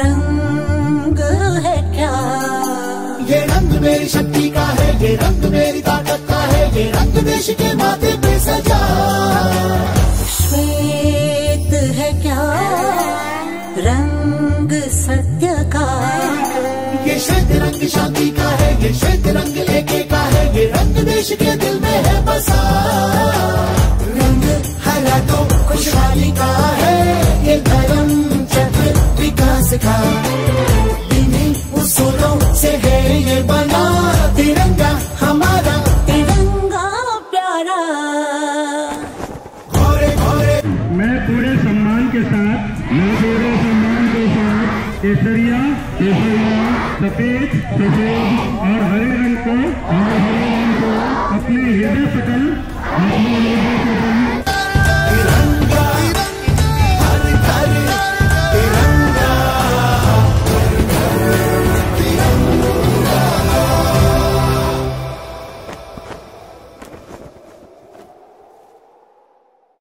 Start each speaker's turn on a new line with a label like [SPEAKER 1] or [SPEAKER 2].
[SPEAKER 1] रंग है क्या?
[SPEAKER 2] ये रंग मेरी शक्ति का है ये रंग मेरी ताकत का है ये रंग देश के माथे पे सजा।
[SPEAKER 1] श्वेत है क्या? रंग सत्य का?
[SPEAKER 2] ये श्वेत रंग शांति का है ये श्वेत रंग एके का है ये रंग देश के दिल में है बसा। रंग हरा तो खुशहाली का का इन्हीं उसूलों से है ये बना तिरंगा, हमारा
[SPEAKER 1] तिरंगा प्यारा।
[SPEAKER 2] घोरे घोरे।
[SPEAKER 3] मैं पूरे सम्मान के साथ, मैं पूरे सम्मान के साथ, केसरिया केसरिया, सफ़ेद सफ़ेद।